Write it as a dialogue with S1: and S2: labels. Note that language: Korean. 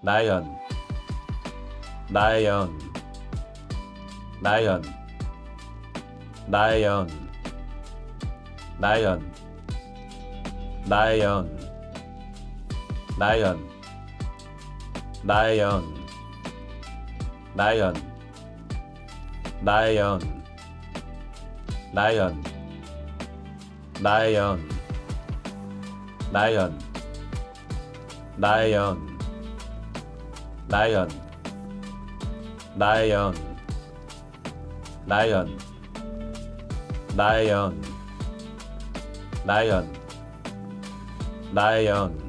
S1: 나연 나연 나연 나연 나연 나연 나연 나연 나연 나연 나연 나연 나연 나연 라이언 라이언 라이언 라이언 라이언 라이언